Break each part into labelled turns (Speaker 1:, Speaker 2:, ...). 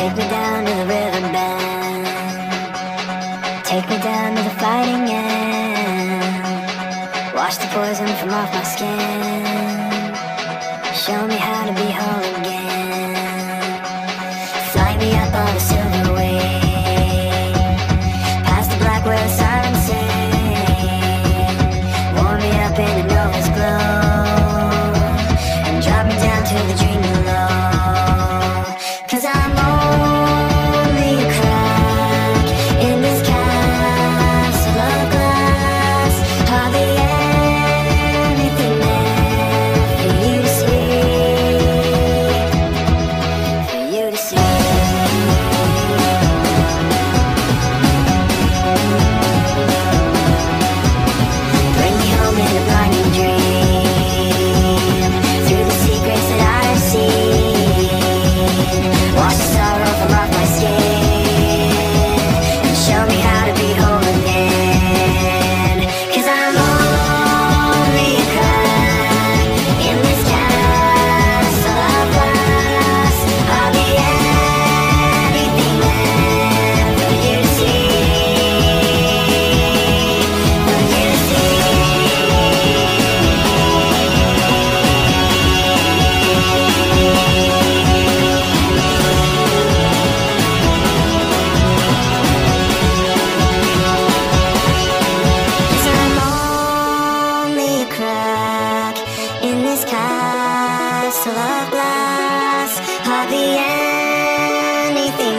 Speaker 1: Take me down to the riverbed. Take me down to the fighting end. Wash the poison from off my skin. Show me how to be whole again. Fly me up on a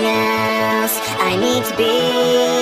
Speaker 1: else I need to be